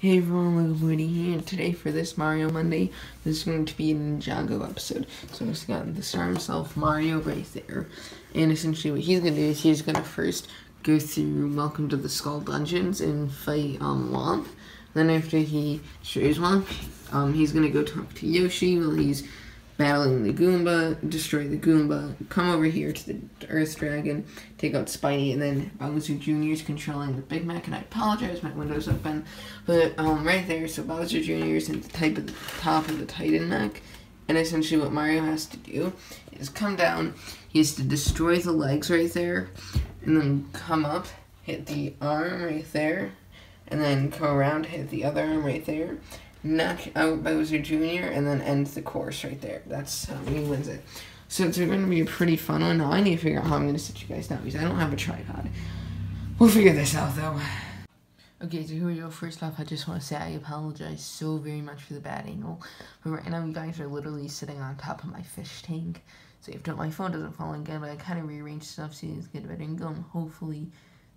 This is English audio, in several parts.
Hey everyone, Luke Woody here, and today for this Mario Monday, this is going to be an Ninjago episode. So he's got the star himself, Mario, right there. And essentially what he's going to do is he's going to first go through Welcome to the Skull Dungeons and fight um, Whomp. Then after he shows Whomp, um, he's going to go talk to Yoshi while he's battling the Goomba, destroy the Goomba, come over here to the Earth Dragon, take out Spiny, and then Bowser Jr. is controlling the big mech, and I apologize, my window's open, but um, right there, so Bowser Jr. is at the type of the top of the Titan Mech, and essentially what Mario has to do is come down, he has to destroy the legs right there, and then come up, hit the arm right there, and then go around, hit the other arm right there, knock out Bowser Jr. and then end the course right there. That's how he wins it. So it's going to be a pretty fun one. Now I need to figure out how I'm going to sit you guys down because I don't have a tripod. We'll figure this out though. Okay, so here we go. First off, I just want to say I apologize so very much for the bad angle. But right now, you guys are literally sitting on top of my fish tank. So if my phone doesn't fall again, but I kind of rearranged stuff so guys get a better angle, and hopefully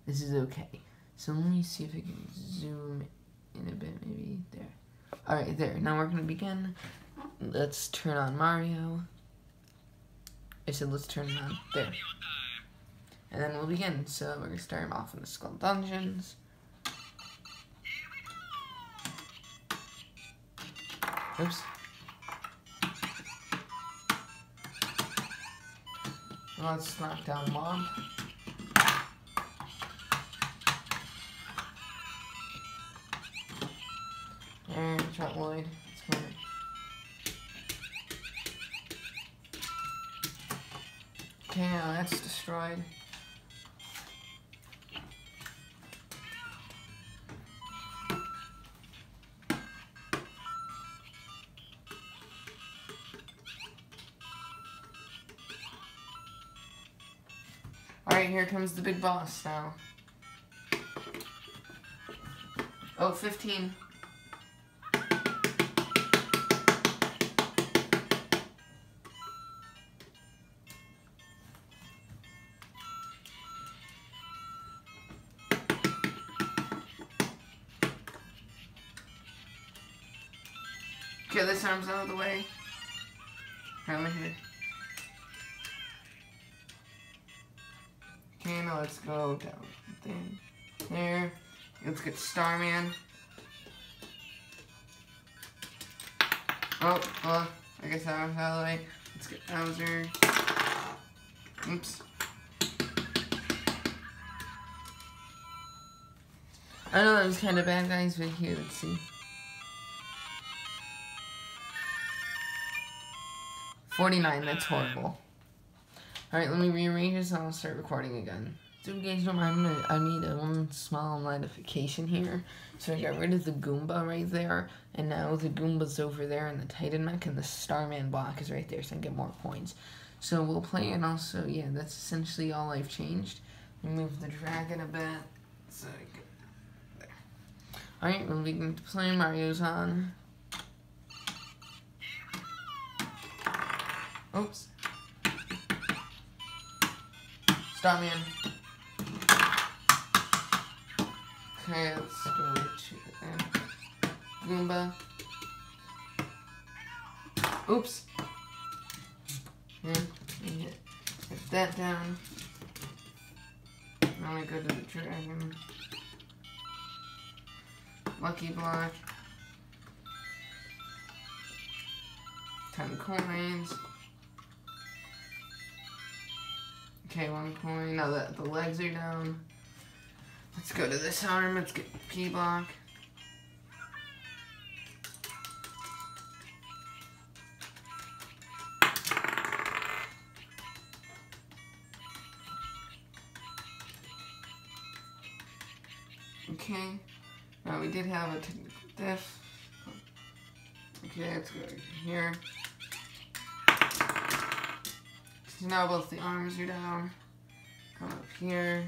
this is okay. So let me see if I can zoom in a bit, maybe there. Alright, there. Now we're to begin. Let's turn on Mario. I said let's turn on. There. And then we'll begin. So we're to start him off in the Skull Dungeons. Oops. Let's knock down Mom. Lloyd. It's coming. Okay, now that's destroyed. Alright, here comes the big boss now. Oh, 15. Okay, this arm's out of the way. Over here. Okay, now let's go down there. There. Let's get Starman. Oh, well, I guess that was out of the way. Let's get Bowser. Oops. I know that was kind of bad, guys, but here, let's see. 49, that's horrible. Alright, let me rearrange this and I'll start recording again. So you guys don't mind, I need a one small modification here. So I got rid of the Goomba right there, and now the Goomba's over there and the Titan mech, and the Starman block is right there, so I get more points. So we'll play, and also, yeah, that's essentially all I've changed. Move the dragon a bit, so I get there. Alright, we'll begin to play Mario's on. Oops. Starman. Okay, let's go to Goomba. Oops. Yeah, get that down. Now we go to the dragon. Lucky block. Ten coins. Okay, one point. Now that the legs are down. Let's go to this arm. Let's get P block. Okay. Now we did have a diff. Okay, let's go here. So now both the arms are down. Come up here.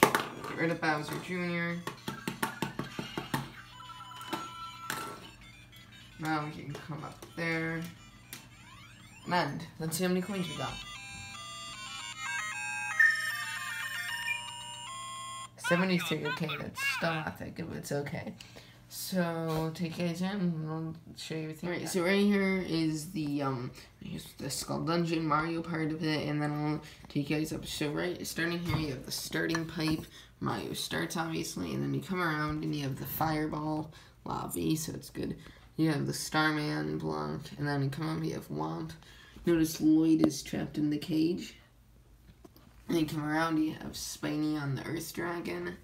Get rid of Bowser Jr. Now we can come up there. And let's see how many coins we got. 73, okay, that's still not that good, but it's okay. So take guys in and I'll show you everything. Alright, so right here is the um here's the Skull Dungeon Mario part of it and then I'll take you guys up. So right starting here you have the starting pipe. Mario starts obviously and then you come around and you have the fireball lobby, so it's good. You have the Starman block and then you come up you have Whomp. Notice Lloyd is trapped in the cage. And you come around you have Spiny on the Earth Dragon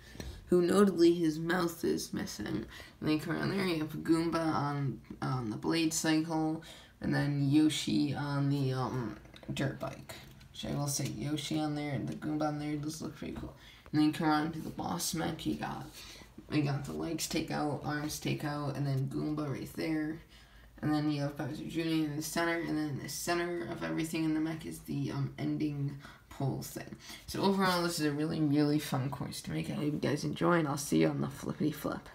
who notably his mouth is missing. And then there, you have Goomba on on the blade cycle, and then Yoshi on the um, dirt bike. Which I will say, Yoshi on there and the Goomba on there does look pretty cool. And then come around to the boss mech, you got you got the legs take out, arms take out, and then Goomba right there. And then you have Bowser Jr. in the center, and then in the center of everything in the mech is the um, ending whole thing. So overall, this is a really, really fun course to make. I hope you guys enjoy, and I'll see you on the flippity flip.